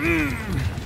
Mm.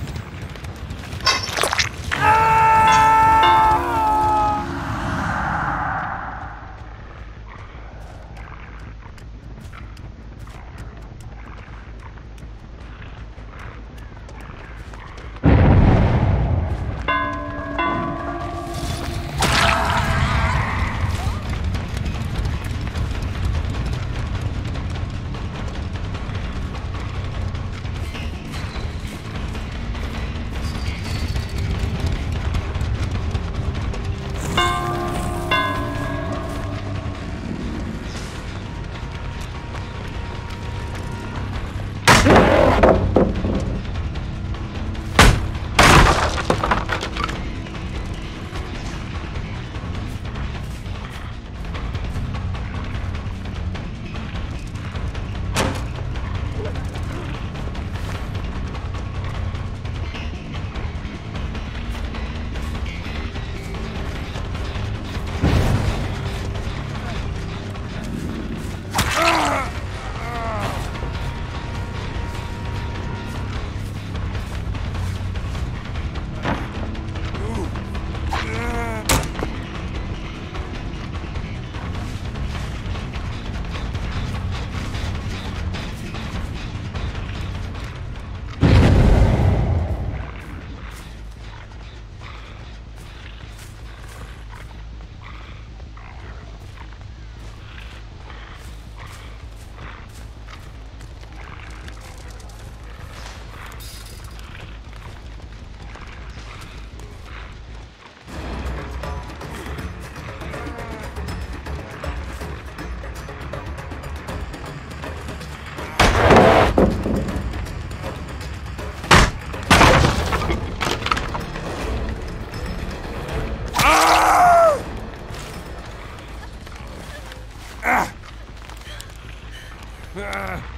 Ah!